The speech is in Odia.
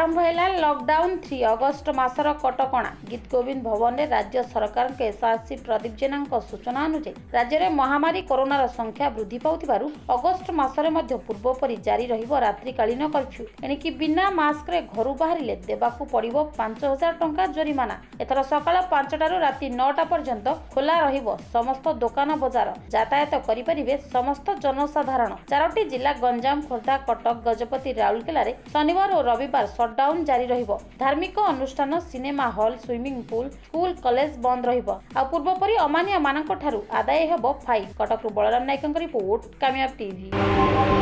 ଆରମ୍ଭ ହେଲା ଲକଡାଉନ୍ ଥ୍ରୀ ଅଗଷ୍ଟ ମାସର କଟକଣା। ଗୀତ ଗୋବିନ୍ଦ ଭବନରେ ରାଜ୍ୟ ସରକାରଙ୍କ ଏସ୍ଆର୍ସି ପ୍ରଦୀପ ଜେନାଙ୍କ ସୂଚନା ଅନୁଯାୟୀ ରାଜ୍ୟରେ ମହାମାରୀ କରୋନାର ସଂଖ୍ୟା ବୃଦ୍ଧି ପାଉଥିବାରୁ ଅଗଷ୍ଟ ମାସରେ ମଧ୍ୟ ପୂର୍ବପରି ଜାରି ରହିବ ରାତ୍ରିକାଳୀନ କର୍ଫ୍ୟୁ। ଏଣିକି ବିନା ମାସ୍କରେ ଘରୁ ବାହାରିଲେ ଦେବାକୁ ପଡ଼ିବ ପାଞ୍ଚ ହଜାର ଟଙ୍କା ଜରିମାନା। ଏଥର ସକାଳ ପାଞ୍ଚଟାରୁ ରାତି ନଅଟା ପର୍ଯ୍ୟନ୍ତ ଖୋଲା ରହିବ ସମସ୍ତ ଦୋକାନ ବଜାର। ଯାତାୟାତ କରିପାରିବେ ସମସ୍ତ ଜନସାଧାରଣ। ଚାରୋଟି ଜିଲ୍ଲା ଗଞ୍ଜାମ ଖୋର୍ଦ୍ଧା କଟକ ଗଜପତି ରାଉରକେଲାରେ ଶନିବାର ଓ ରବିବାର ସଟଡାଉନ୍ ଜାରି ରହିବ ଧାର୍ମିକ ଅନୁଷ୍ଠାନ cinema hall swimming pool school college ବନ୍ଦ ରହିବ ଆଉ ପୂର୍ବପରି ଅମାନିଆ ମାନଙ୍କ ଠାରୁ ଆଦାୟ ହେବ ଫାଇନ୍ କଟକରୁ ବଳରାମ ନାୟକଙ୍କ ରିପୋର୍ଟ କାମିଆବ ଟିଭି